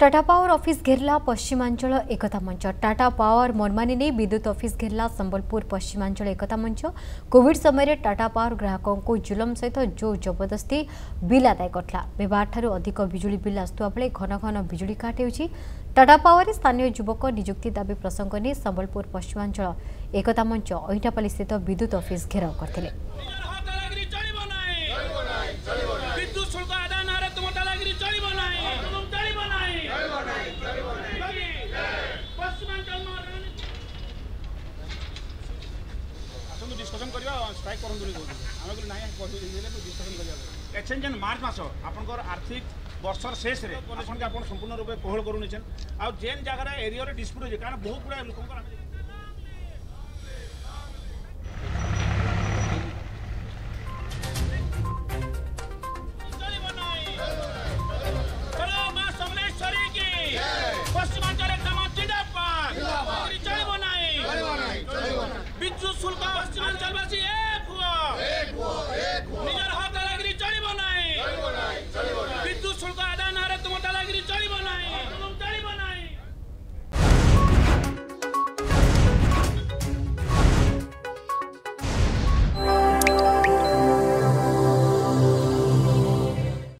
Tata power office घेरला पश्चिमांचल एकता मंच. Tata power नहीं विद्युत ऑफिस घेरला संबलपुर पश्चिमांचल एकता मंच. कोविड समय टाटा पावर ग्राहकों को जुलम सहित जो जबरदस्ती बिल आदाय ठारू अधिक बिजुली बिल आसुवा बेले घन घन बिजुली काट होउछि टाटा पावर स्थानीय युवक नियुक्ति दाबी प्रसंग नहीं संबलपुर पश्चिमांचल एकता मंच अईटापाली स्थित विद्युत ऑफिस ଆସନ୍ତୁ ଡିସ୍କସନ୍ କରିବା ଷ୍ଟ୍ରାଇକ୍ କରନ୍ତୁନି କହୁଛୁ ଆମେ କହିଲୁ ନାହିଁ କହିଦେଲେ ଡିସ୍କସନ୍ କରିବା ଏକ୍ସଚେଞ୍ଜ ଆଣ୍ଡ ମାର୍ଚ୍ଚ ମାସ ଆପଣଙ୍କର ଆର୍ଥିକ ବର୍ଷର ଶେଷରେ ଆପଣଙ୍କୁ ଆପଣ ସମ୍ପୂର୍ଣ୍ଣ ରୂପେ କୋହଳ କରୁନେଛନ୍ ଆଉ ଯେନ୍ ଜାଗାରେ ଏରିଆରେ ଡିସ୍ପ୍ୟୁଟ୍ ଅଛି କାରଣ ବହୁତ ଗୁଡ଼ାଏ ଲୋକଙ୍କର ଆମେ